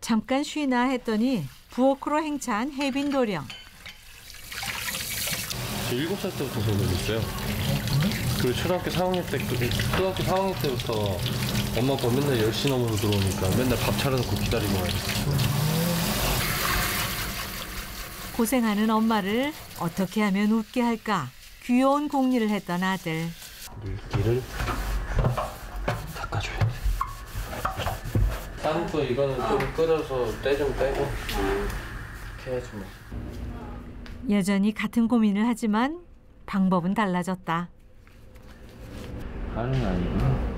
잠깐 쉬나 했더니 부엌으로 행차한 혜빈 도령. 저 7살 때부터 도둑했어요. 그리고 초등학교 4학년 때, 그- 초등학교 4학년 때부터 엄마 아빠 맨날 10시 넘어서 들어오니까 맨날 밥 차려놓고 기다리고 와요. 고생하는 엄마를 어떻게 하면 웃게 할까 귀여운 공리를 했던 아들. 물기를 닦아줘야 돼. 거 이거는 좀 끓여서 때 좀 빼고 이렇게 해야지 뭐. 여전히 같은 고민을 하지만 방법은 달라졌다. 다른 아니고.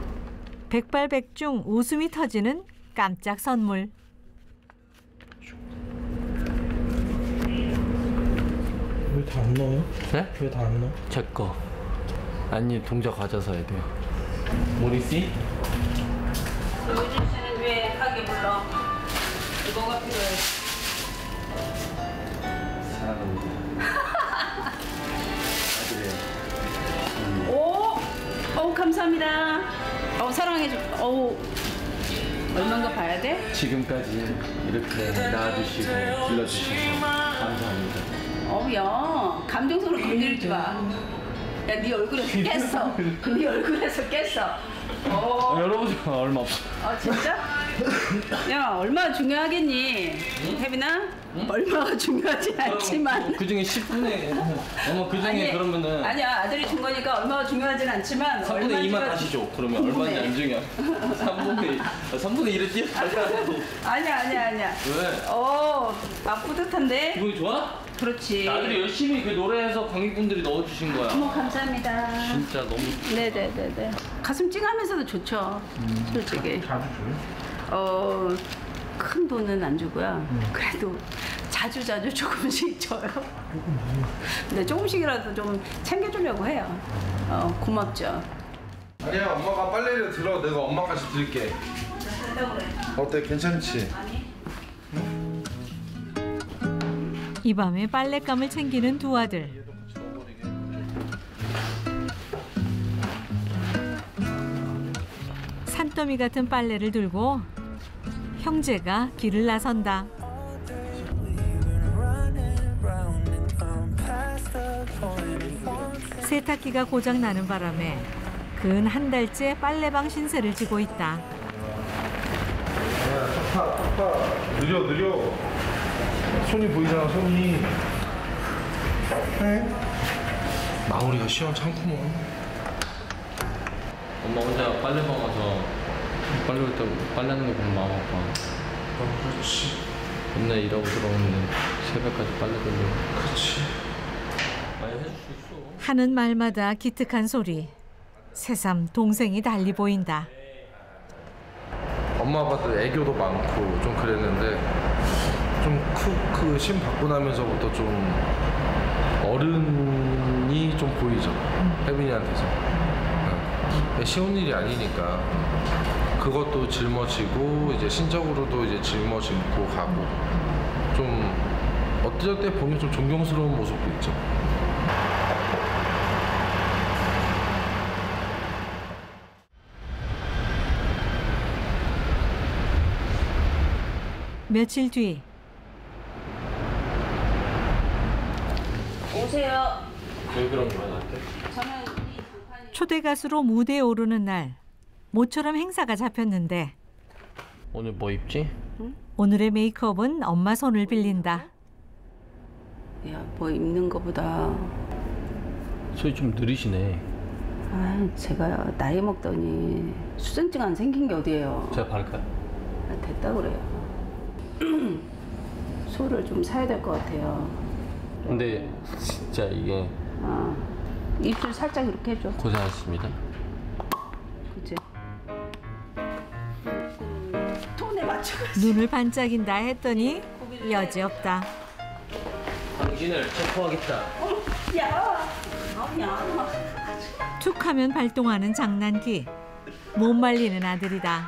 백발백중 웃음이 터지는 깜짝 선물. 왜 다 안 넣어요? 네? 왜 다 안 넣어? 제 거. 아니 동작 가져서 해야 돼요. 모리씨? 뭐가 필요해? 사랑합니다. 아들이에요. 오, 어 감사합니다. 어 사랑해줘. 어우 얼마인가 봐야 돼? 지금까지 이렇게 낳아주시고 길러주셔서 감사합니다. 어우야 감정선을 건드리지 마. 야 네 얼굴에서 깼어. 네 얼굴에서 깼어. 어, 여러분 얼마 없어. 어 진짜? 야 얼마나 중요하겠니? 혜빈아? 얼마나 중요하지 않지만. 그 중에 10분의 어머 그 중에 아니, 그러면은 아니야 아들이 준 거니까 얼마나 중요하진 않지만 3분의 얼마나 2만 중요하지- 다시 줘. 그러면 얼마인지 안 중요해. 3분의 3분의 1을 띄어 아니야 아니야 아니야. 왜? 어, 막 뿌듯한데? 기분이 좋아? 그렇지. 아들이 열심히 그 노래해서 관객분들이 넣어주신 거야. 어머 감사합니다. 진짜 너무 네네네네. 가슴 찡하면서도 좋죠. 솔직히. 자주 줘요? 어, 큰 돈은 안 주고요. 그래도 자주 자주 조금씩 줘요. 네, 조금씩이라도 좀 챙겨주려고 해요. 어, 고맙죠. 아니야 엄마가 빨래를 들어 내가 엄마까지 드릴게 어때 괜찮지? 이 밤에 빨랫감을 챙기는 두 아들. 산더미 같은 빨래를 들고 형제가 길을 나선다. 세탁기가 고장 나는 바람에 근 한 달째 빨래방 신세를 지고 있다. 팍팍 팍팍 느려 느려 손이 보이잖아 손이 해? 마무리가 시원찮구먼 엄마 혼자 빨래방 가서 빨래 올때 빨래하는 거 보면 마음 아파. 어, 그렇지 맨날 일하고 들어오면 새벽까지 빨래 돌리고. 그렇지 많이 해줄 수 있어. 하는 말마다 기특한 소리. 새삼 동생이 달리 보인다. 엄마 아빠도 애교도 많고 좀 그랬는데 좀크그심 받고 나면서부터 좀 어른이 좀 보이죠 혜빈이한테서 응. 쉬운 일이 아니니까 그것도 짊어지고 이제 신적으로도 이제 짊어지고 가고 좀 어떨 때 보면 좀 존경스러운 모습도 있죠. 며칠 뒤 오세요. 왜 그런 거야 나한테? 장판이 초대 가수로 무대에 오르는 날 모처럼 행사가 잡혔는데 오늘 뭐 입지? 오늘의 메이크업은 엄마 손을 빌린다. 야, 뭐 입는 거보다 소리 좀 느리시네. 아, 제가 나이 먹더니 수전증 안 생긴 게 어디예요? 제가 바를까요? 아, 됐다 그래요. 소를 좀 사야 될 것 같아요. 근데 진짜 이게 아, 입술 살짝 이렇게 해줘. 고생하셨습니다. 눈을 반짝인다 했더니 여지없다. 당신을 체포하겠다. 야, 아니야. 툭하면 발동하는 장난기. 못 말리는 아들이다.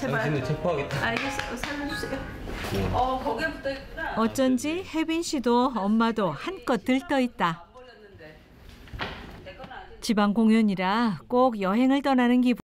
당신을 체포하겠다. 살려주세요. 어, 거기에 붙어 있구나. 어쩐지 혜빈 씨도 엄마도 한껏 들떠 있다. 지방 공연이라 꼭 여행을 떠나는 기분.